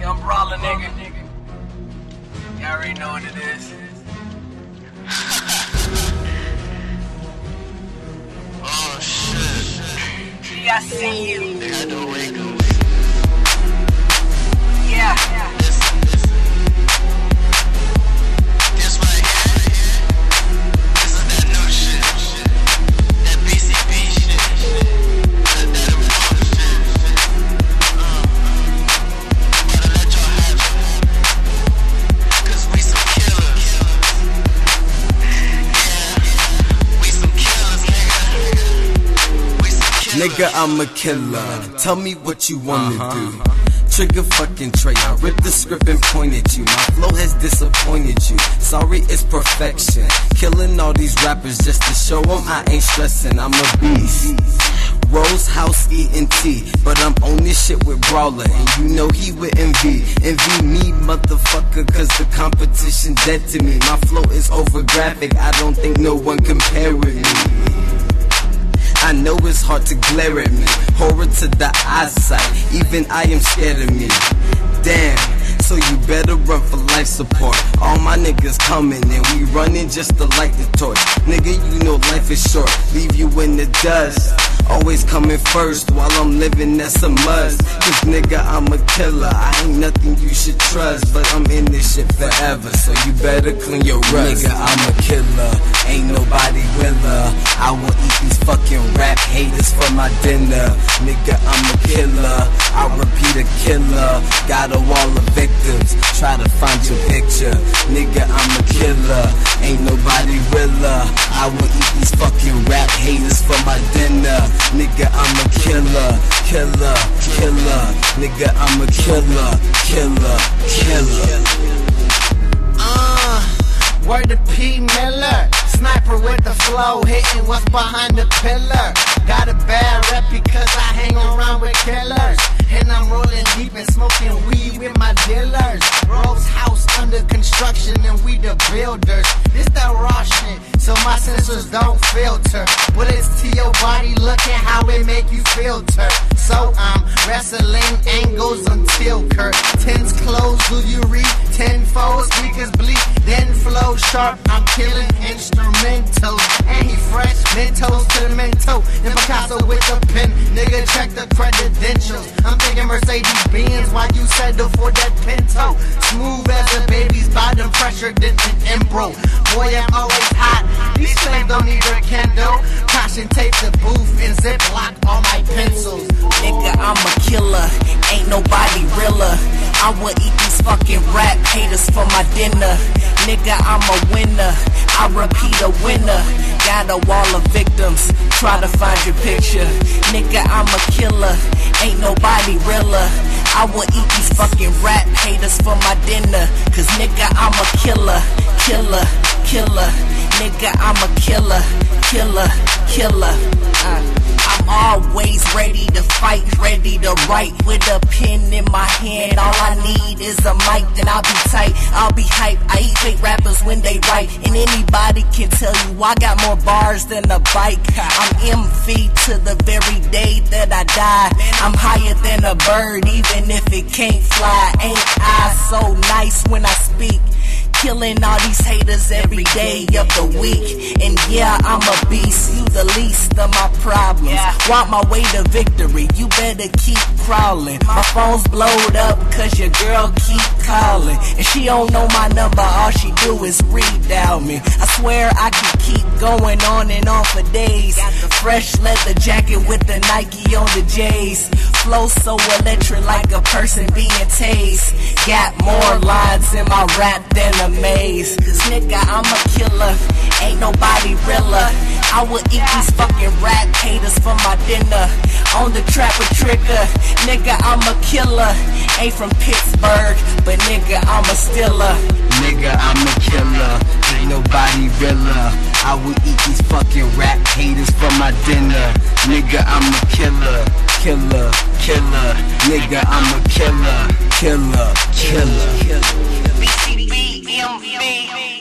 Brawla nigga. Y'all already know what it is. Oh shit. G, I see you. They had to Nigga, I'm a killer. Tell me what you wanna uh-huh. do. Trigger fucking Tray, I rip the script and point at you. My flow has disappointed you. Sorry, it's perfection. Killing all these rappers just to show them I ain't stressing. I'm a beast. Rose House tea, but I'm on this shit with Brawla, and you know he with envy. Envy me, motherfucker, cause the competition dead to me. My flow is over graphic, I don't think no one can compare with me. I know it's hard to glare at me. Horror to the eyesight, even I am scared of me. Damn, so you better run for life support. All my niggas coming and we running just to light the torch. Nigga, you know life is short, leave you in the dust. Always coming first while I'm living, that's a must. Cause nigga, I'm a killer. I ain't nothing you should trust, but I'm in this shit forever. So you better clean your rust. Nigga, I'm a killer. Ain't nobody willer. I will eat these fucking rap haters for my dinner. Nigga, I'm a killer. I repeat a killer. Got a wall of victims. Try to find your picture. Nigga, I'm a killer. Killer. Nigga, I'm a killer. Killer, killer. Uh, word to P. Miller. Sniper with the flow, hitting what's behind the pillar. Got a bad rep because I hang around with killers. And I'm rolling deep and smoking weed with my dealers. Rose house under construction and we the builders. This that raw shit, so my sensors don't filter. Bullets your body, looking how it make you feel, filter. So I'm wrestling angles until Kurt. Tens close, do you read? Tenfold, speakers bleed, then flow sharp. I'm killing instrumentals. And he fresh, mentos to the mento. And Picasso with the pen, nigga check the credentials. I'm thinking Mercedes Benz while you settle for that Pinto. Smooth as a baby's bottom, pressure an Embro. Boy, I'm always hot. These slaves don't need a candle. Tape the booth and ziplock all my pencils. Nigga, I'm a killer. Ain't nobody realer. I will eat these fucking rap haters for my dinner. Nigga, I'm a winner. I repeat a winner. Got a wall of victims. Try to find your picture. Nigga, I'm a killer. Ain't nobody realer. I will eat these fucking rap haters for my dinner. Cause nigga, I'm a killer. Killer, killer. Nigga, I'm a killer. Killer, killer. Uh. I'm always ready to fight, ready to write with a pen in my hand. All I need is a mic, then I'll be tight, I'll be hype. I eat fake rappers when they write, and anybody can tell you I got more bars than a bike. I'm MV to the very day that I die. I'm higher than a bird, even if it can't fly. Ain't I so nice when I speak? Killing all these haters every day of the week. And yeah, I'm a beast. You the least of my problems. Want my way to victory. You better keep crawling. My phone's blowed up cause your girl keep calling. And she don't know my number. All she do is read down me. I swear I can keep going on and on for days. Fresh leather jacket with the Nike on the J's. Flow so electric like a person being tased. Got more lines in my rap than a maze. Nigga, I'm a killer. Ain't nobody realer. I will eat these fucking rap haters for my dinner. On the trap with trigger. Nigga, I'm a killer. Ain't from Pittsburgh, but nigga, I'm a stiller. Nigga, I'm a killer. Ain't nobody realer. I will eat these fucking rap for my dinner. Nigga, I'm a killer. Killer, killer. Nigga, I'm a killer. Killer, killer. MV.